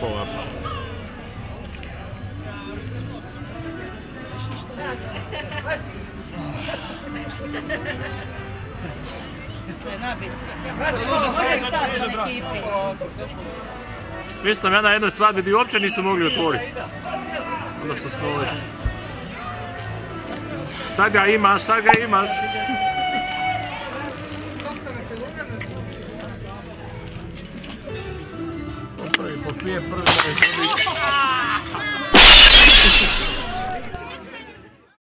Popova. Viš sam ja na jednoj svadbi gdje uopće nisu mogli otvoriti. Onda su snovi. Sad ga imaš, sad ga imaš. Prvi da je